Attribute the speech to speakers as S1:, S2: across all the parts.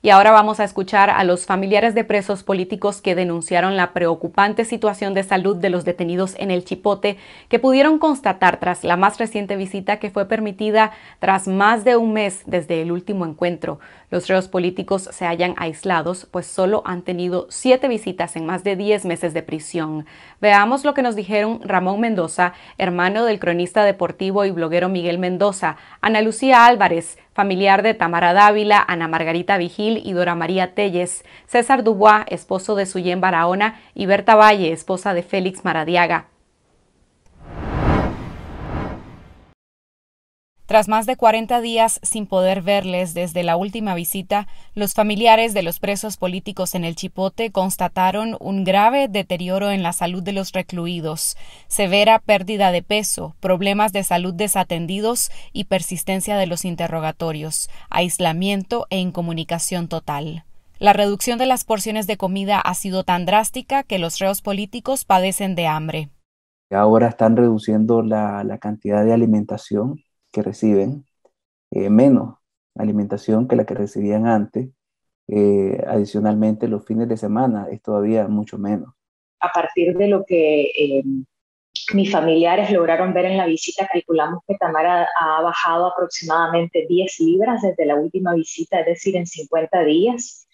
S1: Y ahora vamos a escuchar a los familiares de presos políticos que denunciaron la preocupante situación de salud de los detenidos en el Chipote, que pudieron constatar tras la más reciente visita que fue permitida tras más de un mes desde el último encuentro. Los reos políticos se hallan aislados, pues solo han tenido siete visitas en más de diez meses de prisión. Veamos lo que nos dijeron Ramón Mendoza, hermano del cronista deportivo y bloguero Miguel Mendoza, Ana Lucía Álvarez, familiar de Tamara Dávila, Ana Margarita Vigil y Dora María Telles, César Dubois, esposo de Suyen Barahona, y Berta Valle, esposa de Félix Maradiaga. Tras más de 40 días sin poder verles desde la última visita, los familiares de los presos políticos en el Chipote constataron un grave deterioro en la salud de los recluidos, severa pérdida de peso, problemas de salud desatendidos y persistencia de los interrogatorios, aislamiento e incomunicación total. La reducción de las porciones de comida ha sido tan drástica que los reos políticos padecen de hambre.
S2: Ahora están reduciendo la, la cantidad de alimentación que reciben, eh, menos alimentación que la que recibían antes. Eh, adicionalmente, los fines de semana es todavía mucho menos.
S3: A partir de lo que eh, mis familiares lograron ver en la visita, calculamos que Tamara ha bajado aproximadamente 10 libras desde la última visita, es decir, en 50 días.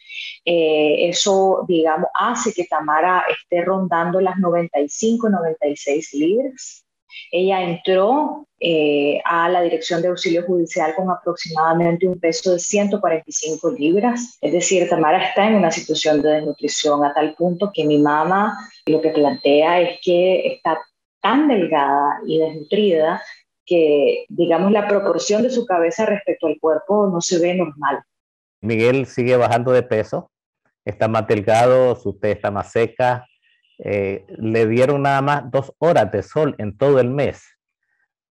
S3: eso, digamos, hace que Tamara esté rondando las 95, 96 libras. Ella entró eh, a la Dirección de Auxilio Judicial con aproximadamente un peso de 145 libras. Es decir, Tamara está en una situación de desnutrición a tal punto que mi mamá lo que plantea es que está tan delgada y desnutrida que, digamos, la proporción de su cabeza respecto al cuerpo no se ve normal.
S4: Miguel sigue bajando de peso, está más delgado, su testa está más seca, eh, le dieron nada más dos horas de sol en todo el mes.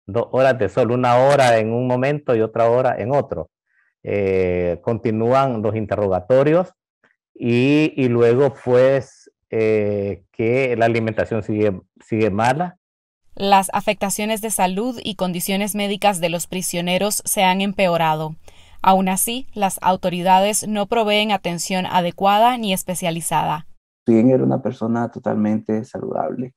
S4: Dos horas de sol, una hora en un momento y otra hora en otro. Eh, continúan los interrogatorios y, luego pues eh, que la alimentación sigue, sigue mala.
S1: Las afectaciones de salud y condiciones médicas de los prisioneros se han empeorado. Aún así, las autoridades no proveen atención adecuada ni especializada
S2: bien era una persona totalmente saludable,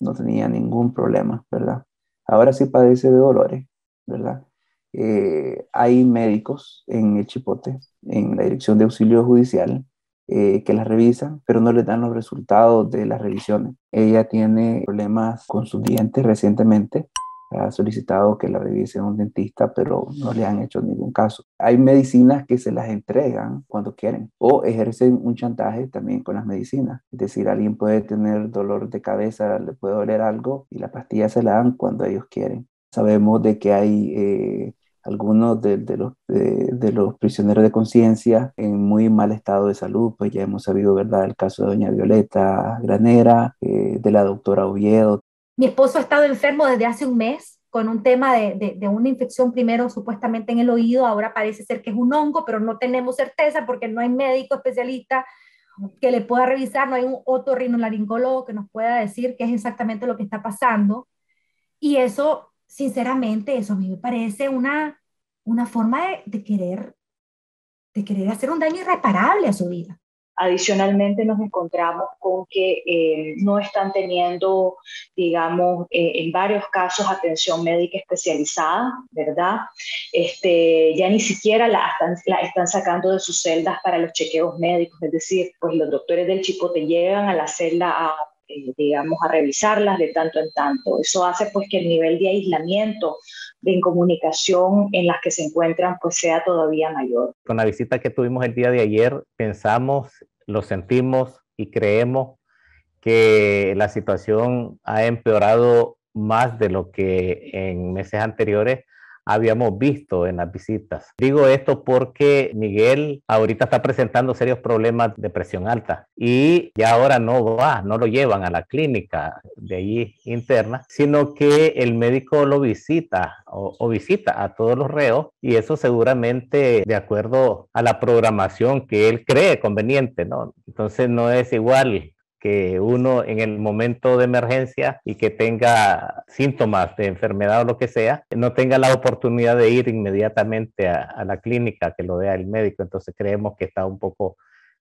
S2: no tenía ningún problema, ¿verdad? Ahora sí padece de dolores, ¿verdad? Eh, hay médicos en el Chipote, en la Dirección de Auxilio Judicial, eh, que la revisan, pero no le dan los resultados de las revisiones. Ella tiene problemas con sus dientes recientemente, ha solicitado que la revise un dentista, pero no le han hecho ningún caso. Hay medicinas que se las entregan cuando quieren o ejercen un chantaje también con las medicinas. Es decir, alguien puede tener dolor de cabeza, le puede doler algo y la pastilla se la dan cuando ellos quieren. Sabemos de que hay eh, algunos de, los, de, los prisioneros de conciencia en muy mal estado de salud, pues ya hemos sabido, ¿verdad?, el caso de doña Violeta Granera, eh, de la doctora Oviedo,
S5: mi esposo ha estado enfermo desde hace un mes con un tema de, de, una infección primero supuestamente en el oído, ahora parece ser que es un hongo, pero no tenemos certeza porque no hay médico especialista que le pueda revisar, no hay un otorrinolaringólogo que nos pueda decir qué es exactamente lo que está pasando. Y eso, sinceramente, eso a mí me parece una, una forma de, de querer, de querer hacer un daño irreparable a su vida.
S3: Adicionalmente nos encontramos con que eh, no están teniendo, digamos, eh, en varios casos atención médica especializada, ¿verdad? Este, ya ni siquiera la están, sacando de sus celdas para los chequeos médicos, es decir, pues los doctores del Chipote llegan a la celda a eh, digamos, a revisarlas de tanto en tanto. Eso hace pues que el nivel de aislamiento, de incomunicación en las que se encuentran, pues sea todavía mayor.
S4: Con la visita que tuvimos el día de ayer, pensamos lo sentimos y creemos que la situación ha empeorado más de lo que en meses anteriores habíamos visto en las visitas. Digo esto porque Miguel ahorita está presentando serios problemas de presión alta y ya ahora no va, no lo llevan a la clínica de allí interna, sino que el médico lo visita o, visita a todos los reos y eso seguramente de acuerdo a la programación que él cree conveniente, ¿no? Entonces no es igual que uno en el momento de emergencia y que tenga síntomas de enfermedad o lo que sea, no tenga la oportunidad de ir inmediatamente a, la clínica que lo vea el médico. Entonces creemos que está un poco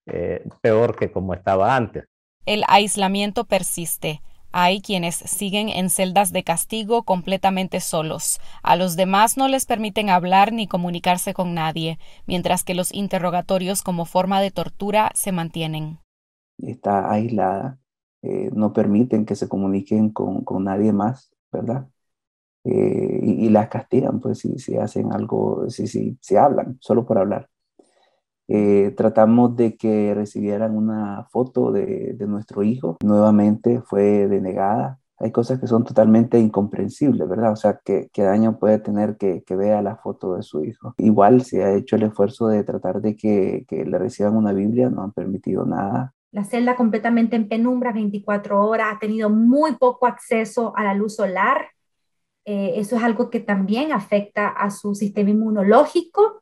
S4: eh, peor que como estaba antes.
S1: El aislamiento persiste. Hay quienes siguen en celdas de castigo completamente solos. A los demás no les permiten hablar ni comunicarse con nadie, mientras que los interrogatorios como forma de tortura se mantienen.
S2: Está aislada, eh, no permiten que se comuniquen con, nadie más, ¿verdad? Eh, y, las castigan, pues si, si hacen algo, si, si, si hablan, solo por hablar. Eh, tratamos de que recibieran una foto de, nuestro hijo. Nuevamente fue denegada. Hay cosas que son totalmente incomprensibles, ¿verdad? O sea, ¿qué, daño puede tener que, vea la foto de su hijo? Igual se ha hecho el esfuerzo de tratar de que, le reciban una Biblia, no han permitido nada.
S5: La celda completamente en penumbra, 24 horas, ha tenido muy poco acceso a la luz solar. Eh, eso es algo que también afecta a su sistema inmunológico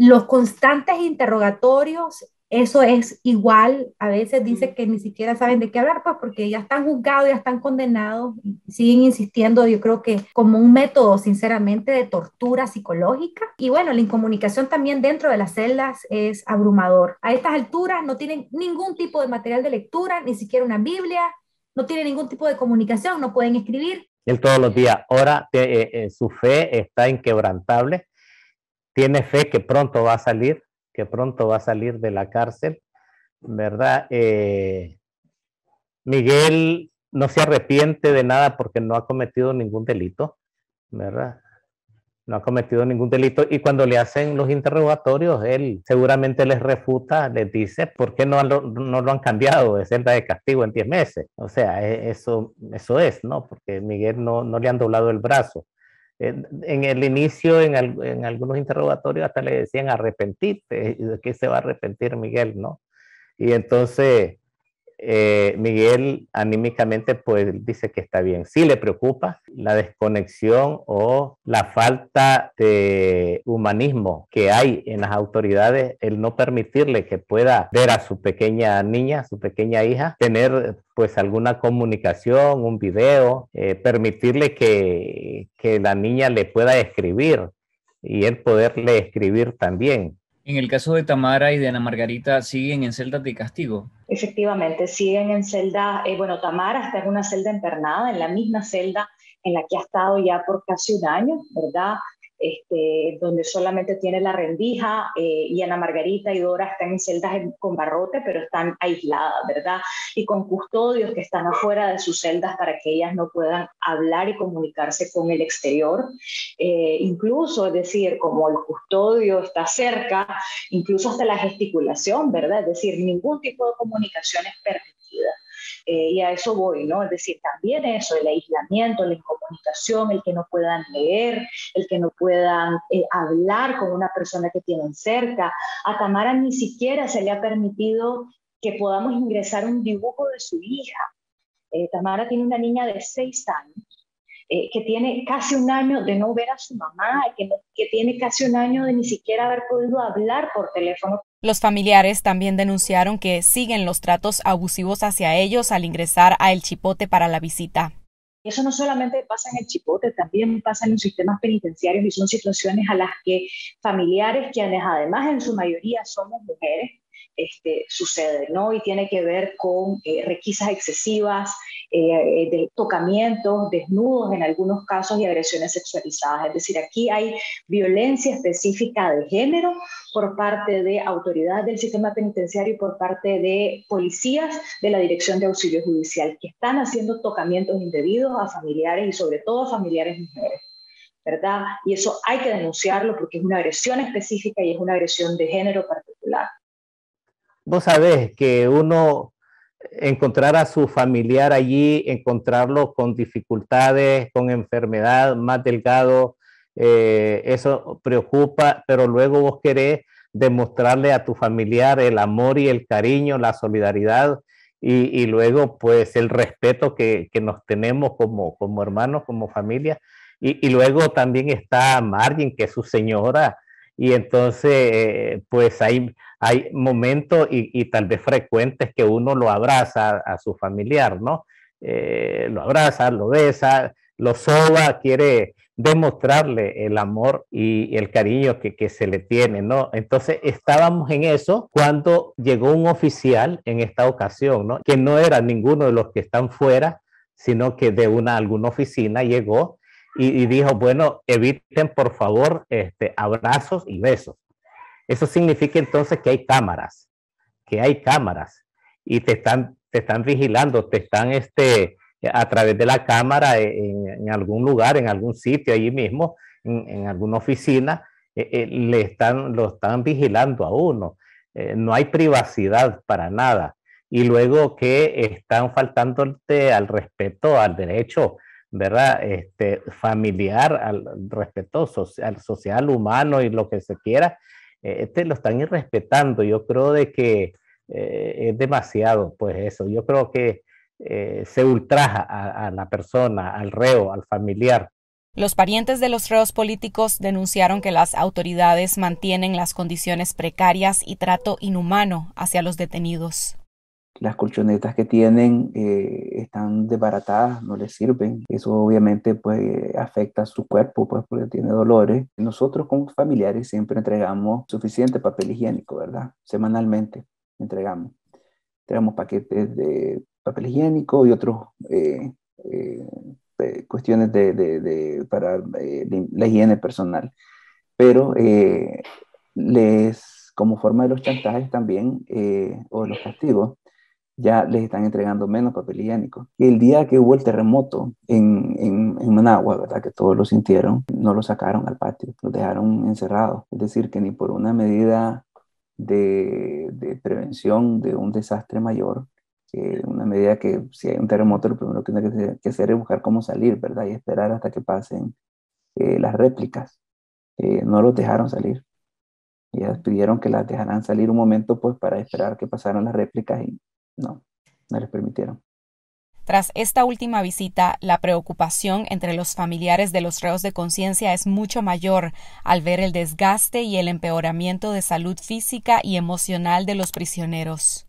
S5: los constantes interrogatorios, eso es igual, a veces dice que ni siquiera saben de qué hablar, pues porque ya están juzgados, ya están condenados, y siguen insistiendo, yo creo que como un método, sinceramente, de tortura psicológica. Y bueno, la incomunicación también dentro de las celdas es abrumador. A estas alturas no tienen ningún tipo de material de lectura, ni siquiera una Biblia, no tienen ningún tipo de comunicación, no pueden escribir.
S4: Él todos los días ora, eh, eh, su fe está inquebrantable tiene fe que pronto va a salir, que pronto va a salir de la cárcel, ¿verdad? Eh, Miguel no se arrepiente de nada porque no ha cometido ningún delito, ¿verdad? No ha cometido ningún delito y cuando le hacen los interrogatorios, él seguramente les refuta, les dice, ¿por qué no, lo, han cambiado de celda de castigo en 10 meses? O sea, e, eso, eso es, ¿no? Porque Miguel no, no le han doblado el brazo en el inicio, en, en, algunos interrogatorios, hasta le decían arrepentirte, ¿de qué se va a arrepentir Miguel, no? Y entonces eh, Miguel anímicamente pues dice que está bien. Sí le preocupa la desconexión o la falta de humanismo que hay en las autoridades, el no permitirle que pueda ver a su pequeña niña, su pequeña hija, tener pues alguna comunicación, un video, eh, permitirle que, que la niña le pueda escribir y él poderle escribir también.
S6: En el caso de Tamara y de Ana Margarita, ¿siguen en celdas de castigo?
S3: Efectivamente, siguen en celda, eh, bueno, Tamara está en una celda internada, en la misma celda en la que ha estado ya por casi un año, ¿verdad? Este, donde solamente tiene la rendija eh, y Ana Margarita y Dora están en celdas con barrote, pero están aisladas, ¿verdad? Y con custodios que están afuera de sus celdas para que ellas no puedan hablar y comunicarse con el exterior. Eh, incluso, es decir, como el custodio está cerca, incluso hasta la gesticulación, ¿verdad? Es decir, ningún tipo de comunicación es permitida. Eh, y a eso voy, ¿no? Es decir, también eso, el aislamiento, la incomunicación, el que no puedan leer, el que no puedan eh, hablar con una persona que tienen cerca. A Tamara ni siquiera se le ha permitido que podamos ingresar un dibujo de su hija. Eh, Tamara tiene una niña de seis años que tiene casi un año de no ver a su mamá, que, que tiene casi un año de ni siquiera haber podido hablar por teléfono
S1: los familiares también denunciaron que siguen los tratos abusivos hacia ellos al ingresar a El Chipote para la visita.
S3: Eso no solamente pasa en el Chipote, también pasa en los sistemas penitenciarios y son situaciones a las que familiares, quienes además en su mayoría somos mujeres, este, sucede, ¿no? Y tiene que ver con eh, requisas excesivas, eh, de tocamientos, desnudos en algunos casos y agresiones sexualizadas. Es decir, aquí hay violencia específica de género por parte de autoridades del sistema penitenciario y por parte de policías de la Dirección de Auxilio Judicial que están haciendo tocamientos indebidos a familiares y sobre todo a familiares mujeres. ¿verdad? Y eso hay que denunciarlo porque es una agresión específica y es una agresión de género particular.
S4: Vos sabés que uno encontrar a su familiar allí, encontrarlo con dificultades, con enfermedad, más delgado, eh, eso preocupa, pero luego vos querés demostrarle a tu familiar el amor y el cariño, la solidaridad y, luego pues el respeto que, nos tenemos como, como hermanos, como familia. Y, y, luego también está Margin, que es su señora, Y entonces, pues hay, hay momentos y, tal vez frecuentes que uno lo abraza a, su familiar, ¿no? lo abraza, lo besa, lo soba, quiere demostrarle el amor y el cariño que, se le tiene, ¿no? Entonces estábamos en eso cuando llegó un oficial en esta ocasión, ¿no? Que no era ninguno de los que están fuera, sino que de una alguna oficina llegó y, dijo, bueno, eviten por favor este, abrazos y besos. Eso significa entonces que hay cámaras, que hay cámaras y te están, te están vigilando, te están este, a través de la cámara en, algún lugar, en algún sitio allí mismo, en, alguna oficina, eh, eh, le están, lo están vigilando a uno. Eh, no hay privacidad para nada. Y luego que están faltándote al respeto, al derecho, ¿verdad? Este, familiar, al social, humano y lo que se quiera, este lo están irrespetando. Yo creo de que es demasiado, pues eso. Yo creo que eh, se ultraja a, la persona, al reo, al familiar.
S1: Los parientes de los reos políticos denunciaron que las autoridades mantienen las condiciones precarias y trato inhumano hacia los detenidos.
S2: Las colchonetas que tienen eh, están desbaratadas, no les sirven. Eso obviamente pues afecta a su cuerpo, pues porque tiene dolores. Nosotros como familiares siempre entregamos suficiente papel higiénico, ¿verdad? Semanalmente entregamos. Entregamos paquetes de papel higiénico y otras eh, eh, cuestiones de, para eh, la higiene personal. Pero les, como forma de los chantajes también, o los castigos, ya les están entregando menos papel higiénico. El día que hubo el terremoto en, en, en, Managua, ¿verdad? Que todos lo sintieron, no lo sacaron al patio, lo dejaron encerrado. Es decir, que ni por una medida de, de prevención de un desastre mayor, una medida que si hay un terremoto, lo primero que tiene que hacer es buscar cómo salir, ¿verdad? Y esperar hasta que pasen eh, las réplicas. Eh, no los dejaron salir. Ellas pidieron que las dejaran salir un momento, pues, para esperar que pasaran las réplicas y no, no les permitieron.
S1: Tras esta última visita, la preocupación entre los familiares de los reos de conciencia es mucho mayor al ver el desgaste y el empeoramiento de salud física y emocional de los prisioneros.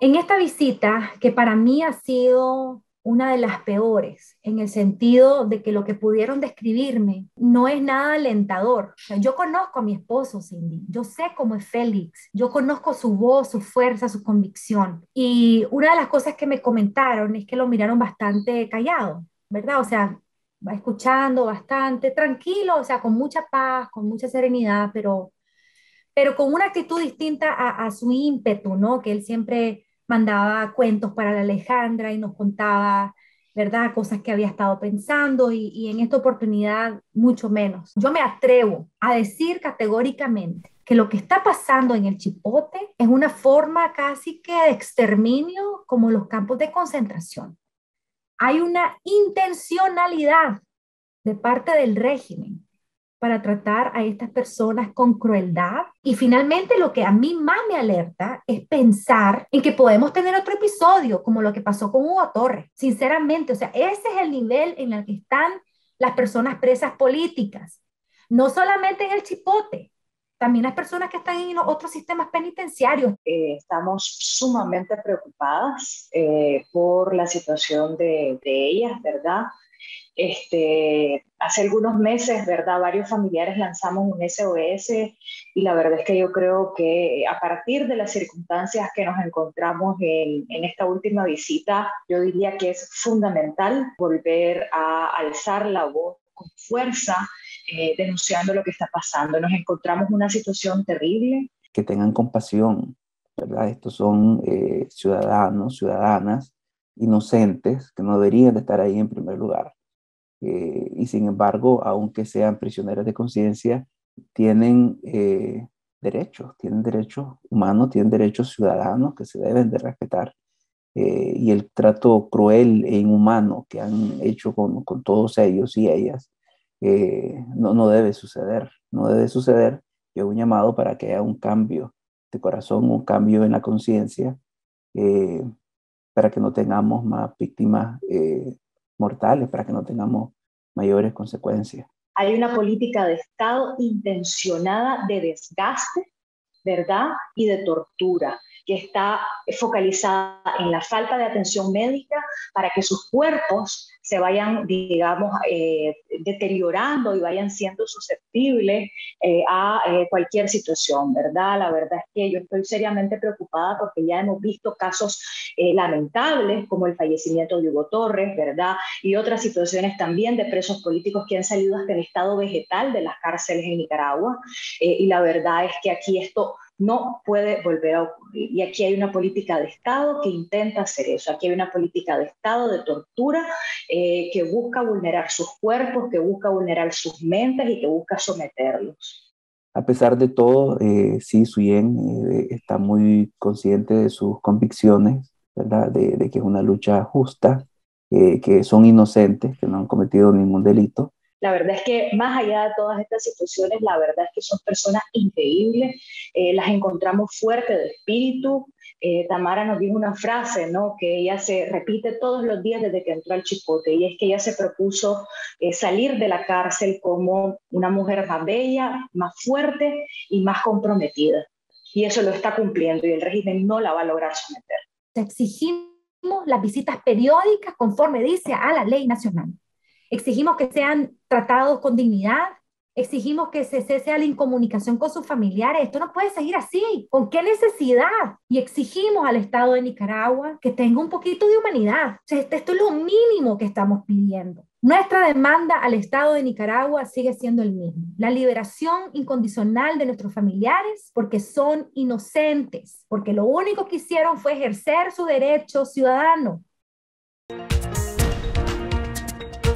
S5: En esta visita, que para mí ha sido una de las peores, en el sentido de que lo que pudieron describirme no es nada alentador. yo conozco a mi esposo, Cindy, yo sé cómo es Félix, yo conozco su voz, su fuerza, su convicción. Y una de las cosas que me comentaron es que lo miraron bastante callado, ¿verdad? O sea, va escuchando bastante, tranquilo, o sea, con mucha paz, con mucha serenidad, pero, pero con una actitud distinta a, a su ímpetu, ¿no? Que él siempre mandaba cuentos para la Alejandra y nos contaba, ¿verdad? Cosas que había estado pensando y, y en esta oportunidad mucho menos. Yo me atrevo a decir categóricamente que lo que está pasando en el Chipote es una forma casi que de exterminio como los campos de concentración. Hay una intencionalidad de parte del régimen para tratar a estas personas con crueldad. Y finalmente lo que a mí más me alerta es pensar en que podemos tener otro episodio como lo que pasó con Hugo Torres. Sinceramente, o sea, ese es el nivel en el que están las personas presas políticas. No solamente en el chipote, también las personas que están en otros sistemas penitenciarios.
S3: Eh, estamos sumamente preocupadas eh, por la situación de, de ellas, ¿verdad? Este, hace algunos meses, ¿verdad? Varios familiares lanzamos un SOS y la verdad es que yo creo que a partir de las circunstancias que nos encontramos en, esta última visita, yo diría que es fundamental volver a alzar la voz con fuerza, eh, denunciando lo que está pasando. Nos encontramos en una situación terrible.
S2: Que tengan compasión. Estos son eh, ciudadanos, ciudadanas inocentes que no deberían de estar ahí en primer lugar eh, y sin embargo, aunque sean prisioneros de conciencia, tienen eh, derechos, tienen derechos humanos, tienen derechos ciudadanos que se deben de respetar. Eh, y el trato cruel e inhumano que han hecho con, con todos ellos y ellas no, no debe suceder, no debe suceder. Y un llamado para que haya un cambio de corazón, un cambio en la conciencia, para que no tengamos más víctimas mortales para que no tengamos mayores consecuencias.
S3: hay una política de Estado intencionada de desgaste, ¿verdad? Y de tortura que está focalizada en la falta de atención médica para que sus cuerpos se vayan, digamos, eh, deteriorando y vayan siendo susceptibles eh, a eh, cualquier situación, ¿verdad? La verdad es que yo estoy seriamente preocupada porque ya hemos visto casos lamentables como el fallecimiento de Hugo Torres, ¿verdad? Y otras situaciones también de presos políticos que han salido hasta el estado vegetal de las cárceles en Nicaragua. y la verdad es que aquí esto no puede volver a ocurrir. Y aquí hay una política de Estado que intenta hacer eso. Aquí hay una política de Estado de tortura eh, que busca vulnerar sus cuerpos, que busca vulnerar sus mentes y que busca someterlos.
S2: A pesar de todo, eh, sí, Suyen eh, está muy consciente de sus convicciones, ¿verdad? De, de que es una lucha justa, que son inocentes, que no han cometido ningún delito
S3: la verdad es que más allá de todas estas situaciones, la verdad es que son personas increíbles, eh, las encontramos fuertes de espíritu. Eh, Tamara nos dijo una frase, ¿no? Que ella se repite todos los días desde que entró al Chipote, y es que ella se propuso eh, salir de la cárcel como una mujer más bella, más fuerte y más comprometida. Y eso lo está cumpliendo y el régimen no la va a lograr someter.
S5: Exigimos las visitas periódicas conforme dice a la ley nacional. Exigimos que sean tratados con dignidad, exigimos que se cese la incomunicación con sus familiares. Esto no puede seguir así. ¿Con qué necesidad? Y exigimos al Estado de Nicaragua que tenga un poquito de humanidad. esto es lo mínimo que estamos pidiendo. Nuestra demanda al Estado de Nicaragua sigue siendo el mismo, la liberación incondicional de nuestros familiares porque son inocentes, porque lo único que hicieron fue ejercer su derecho ciudadano